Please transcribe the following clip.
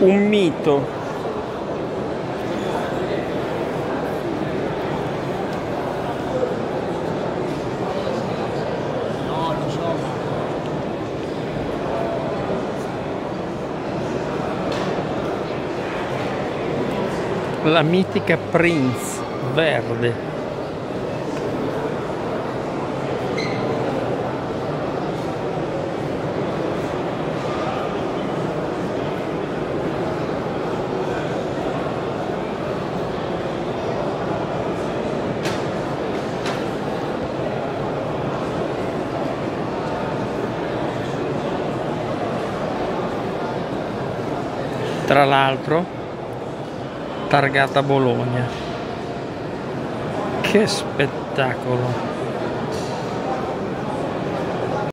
un mito. La mitica Prince verde tra l'altro targata Bologna. Che spettacolo